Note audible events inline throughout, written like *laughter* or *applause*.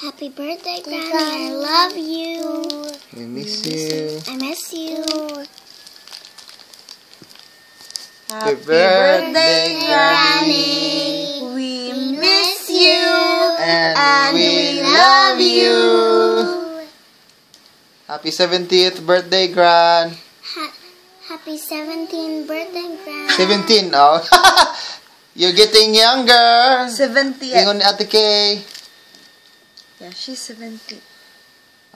Happy birthday, Granny. I love you. We miss you. I miss you. Happy birthday, Granny. We miss you. And, And we, we love love you. Happy 70th birthday, Gran. Ha- happy 17th birthday, Granny. 17, oh. *laughs* You're getting younger. 70. Ingon ni Ate Kay. Yeah, she's 70.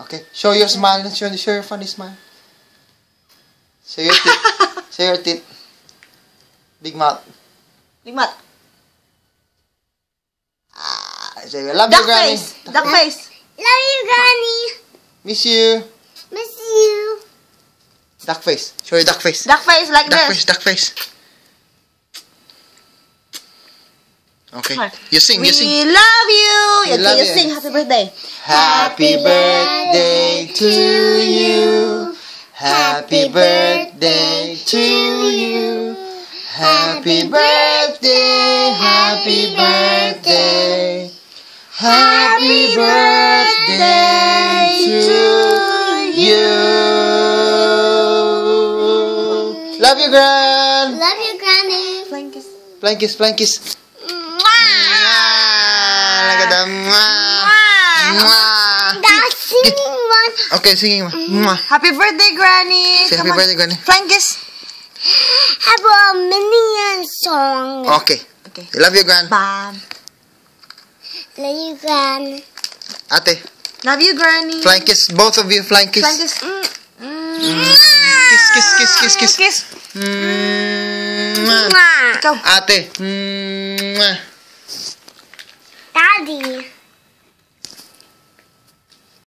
Okay, show your smile. Show, show your funny smile. Show your teeth. *laughs* show your teeth. Big mouth. Limat. Ah, say, love Duck you, Granny. face. Duck *laughs* face. Love you, Granny. Miss you. Miss you. Duck face. Show your duck face. Duck face like Duck this. face, duck face. Okay. You sing, you sing. love you. We okay, love you you. sing happy birthday. Happy birthday to you. Happy birthday to you. Happy birthday, happy birthday. Happy birthday to you. Love you, Gran. Love you, Granny. Flying kiss. Flying kiss, flying kiss. Mwah. Ah, look at them. Mwah. Mwah. That's singing one. Okay, singing. Mwah. Happy birthday, Granny. Say Come happy on. birthday, Granny. Flying kiss. Have a minion song. Okay. Okay. I love you, Gran. Bam. Love you, Gran. Ate, Love you, Granny. flying kiss. Both of you, flying kiss. Flying kiss. Mm, mm. mm. Kiss, kiss, kiss, kiss, kiss. Kiss. Mm, mwah. Mwah. Ikaw. Ate. Mwah. Daddy.